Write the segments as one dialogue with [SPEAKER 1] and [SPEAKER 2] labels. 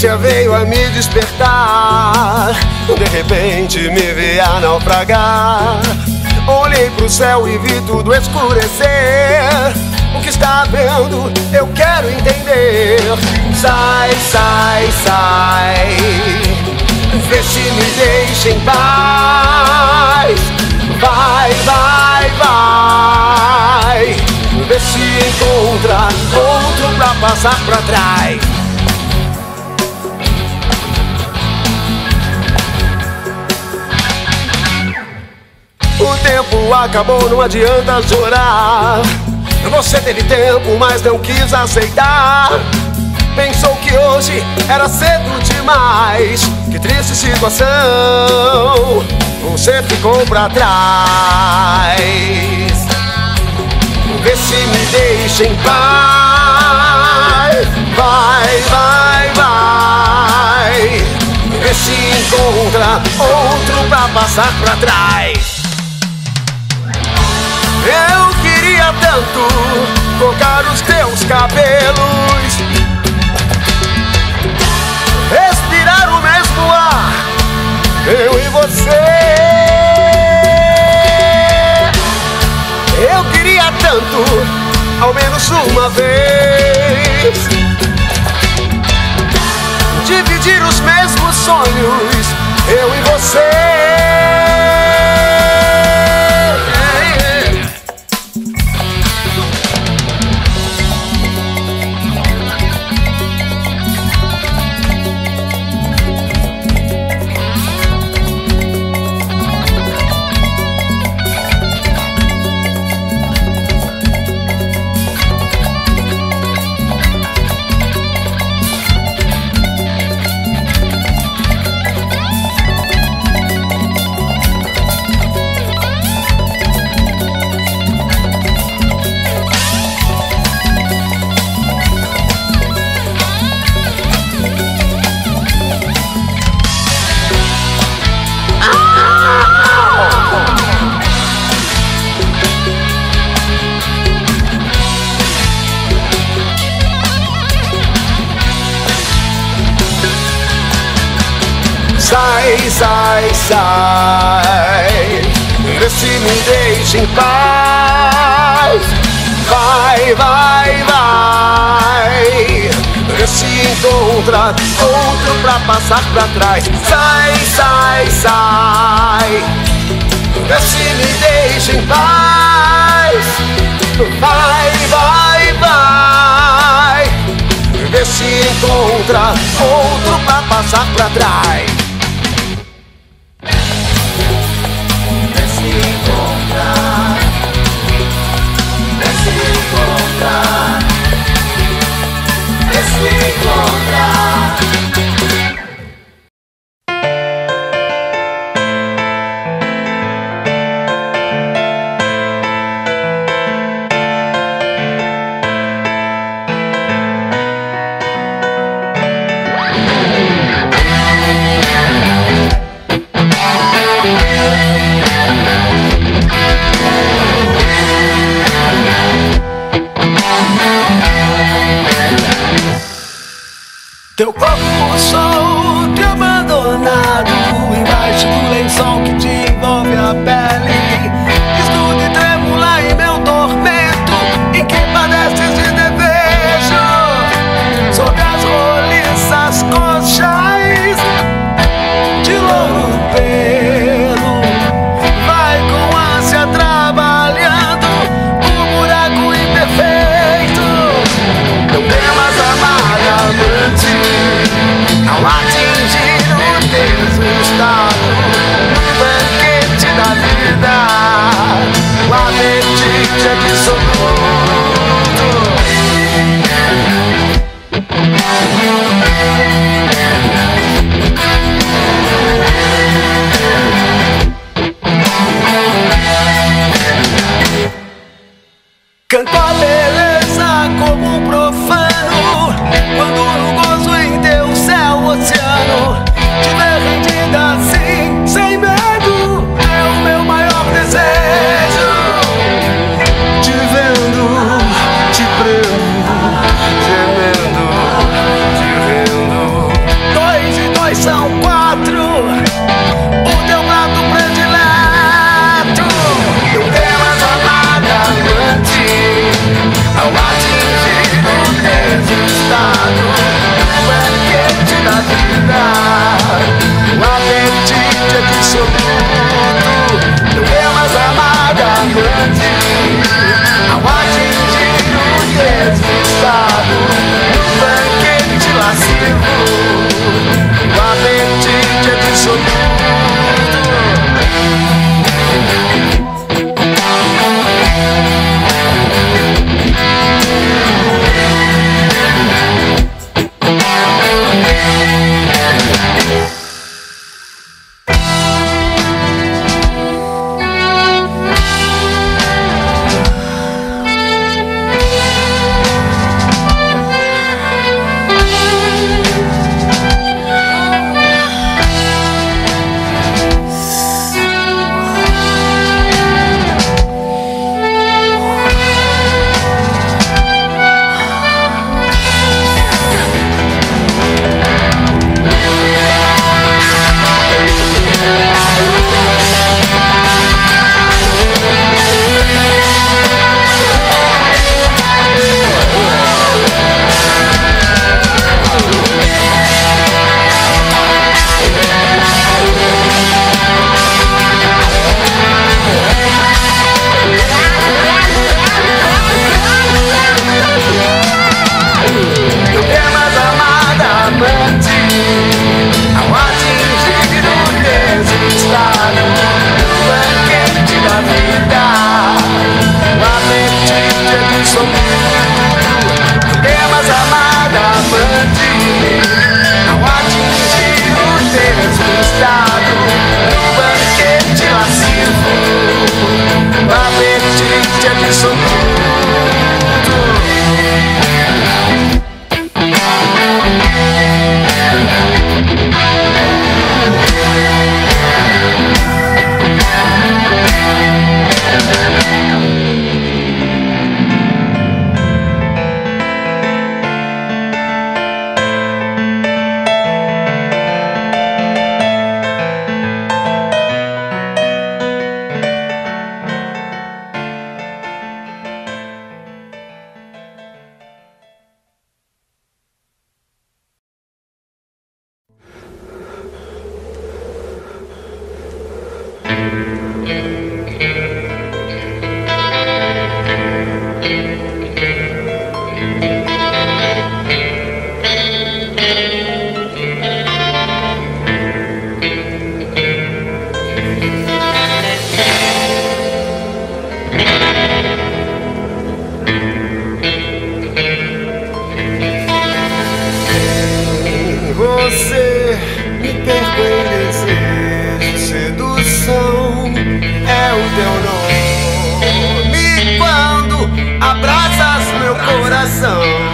[SPEAKER 1] notícia veio a me despertar. De repente me vi a naufragar. Olhei pro céu e vi tudo escurecer. O que está vendo, eu quero entender. Sai, sai, sai. Vê se me deixa em paz. Vai, vai, vai. Vê se encontra outro pra passar pra trás. Acabou, não adianta chorar. Você teve tempo, mas não quis aceitar. Pensou que hoje era cedo demais. Que triste situação, você ficou pra trás. Vê se me deixa em paz. Vai, vai, vai. Vê se encontra outro pra passar pra trás. Tanto tocar os teus cabelos, respirar o mesmo ar, eu e você. Eu queria tanto, ao menos uma vez, dividir os mesmos sonhos, eu e você. Sai, sai, sai. Vê se me deixa em paz. Vai, vai, vai. Vê se encontra outro pra passar pra trás. Sai, sai, sai. Vê se me deixa em paz. Vai, vai, vai. Vê se encontra outro pra passar pra trás. Teu corpo solto song.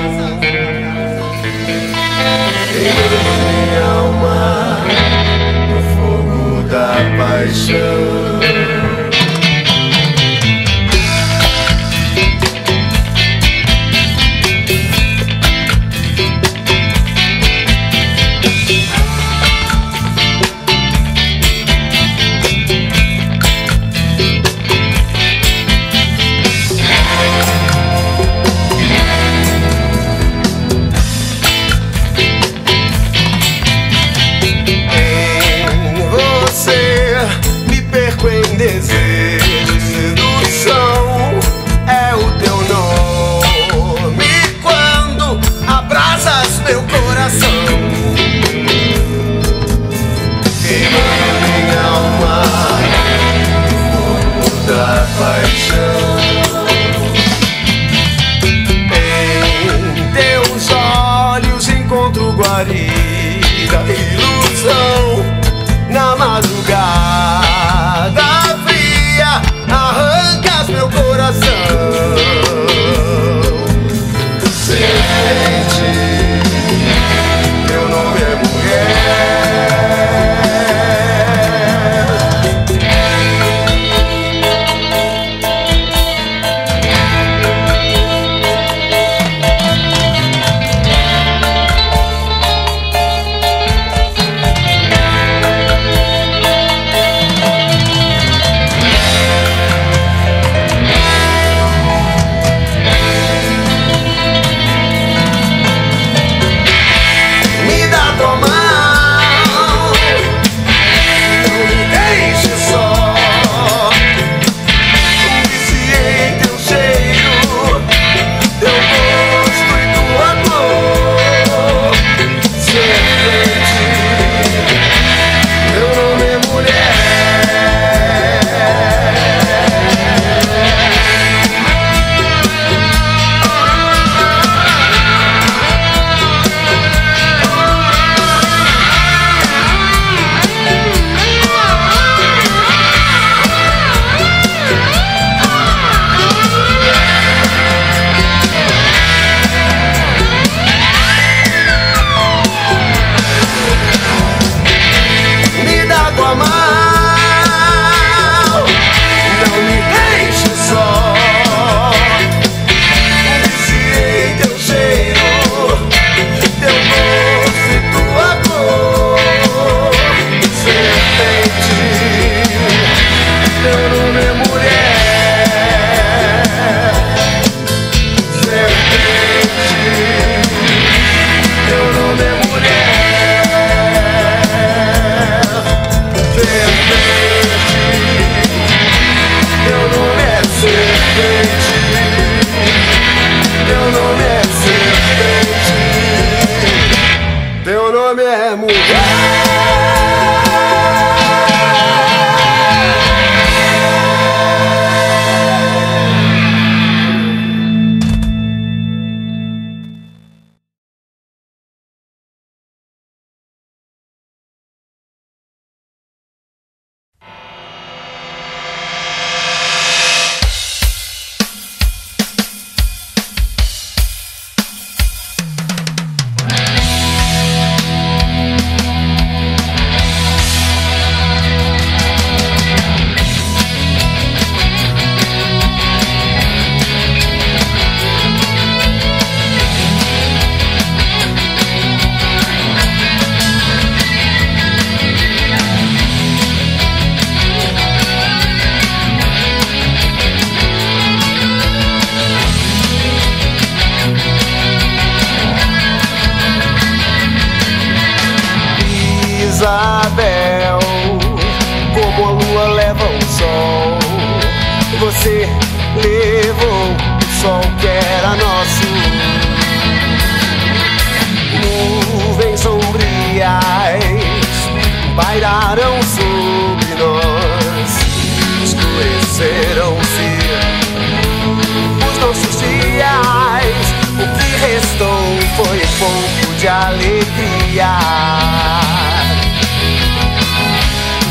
[SPEAKER 1] Foi pouco de alegria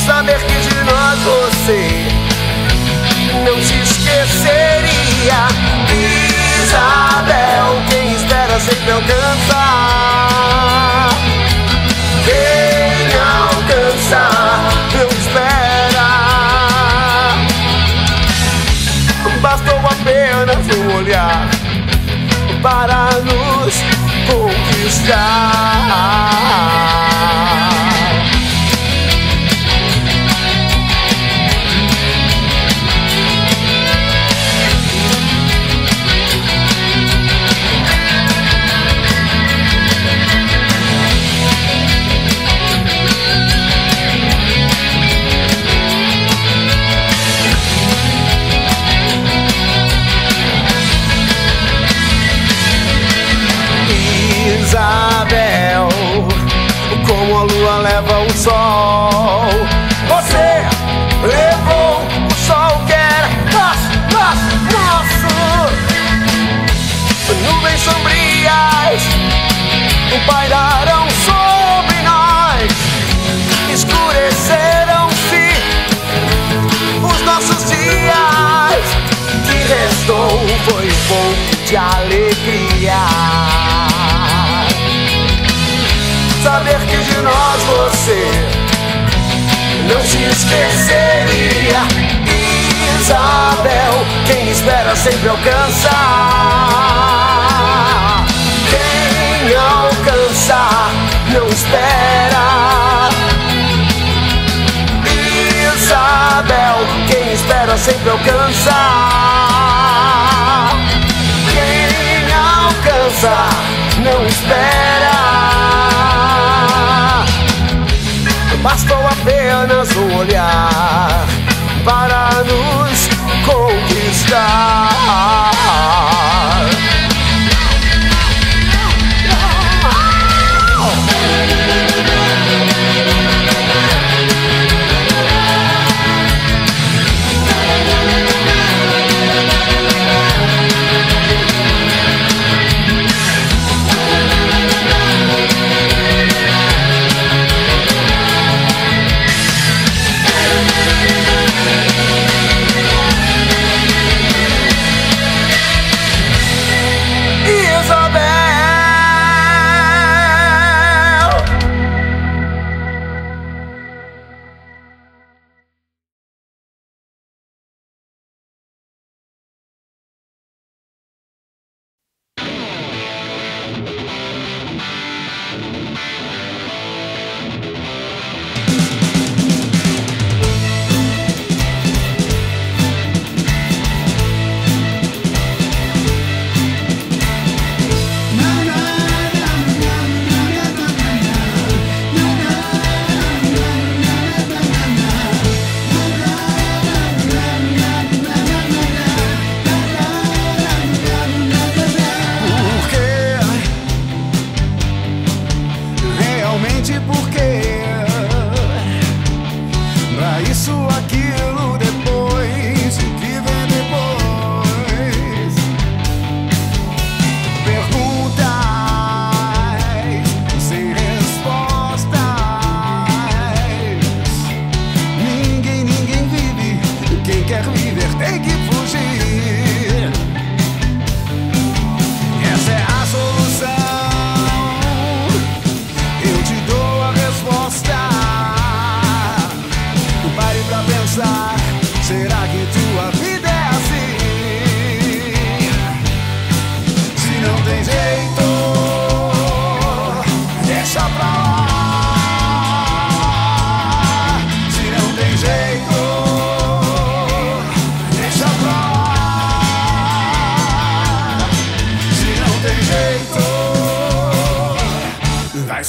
[SPEAKER 1] saber que de nós você não se esqueceria. Isabel, quem espera sempre alcançar. Quem alcançar não espera. Bastou apenas um olhar para nos conquistar. Foi um pouco de alegria saber que de nós você não se esqueceria. Isabel, quem espera sempre alcança. Quem alcançar não espera. Isabel, quem espera sempre alcança. Alcança não espera. Bastou apenas um olhar para nos conquistar.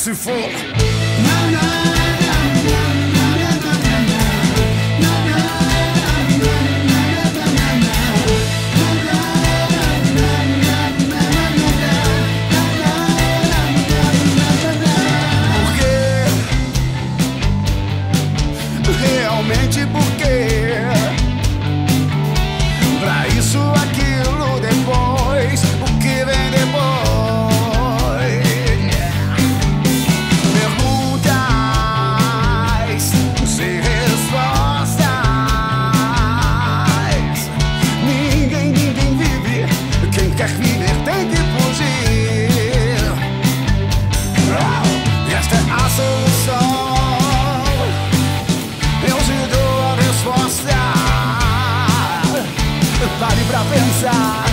[SPEAKER 1] Se for. Realmente porque inside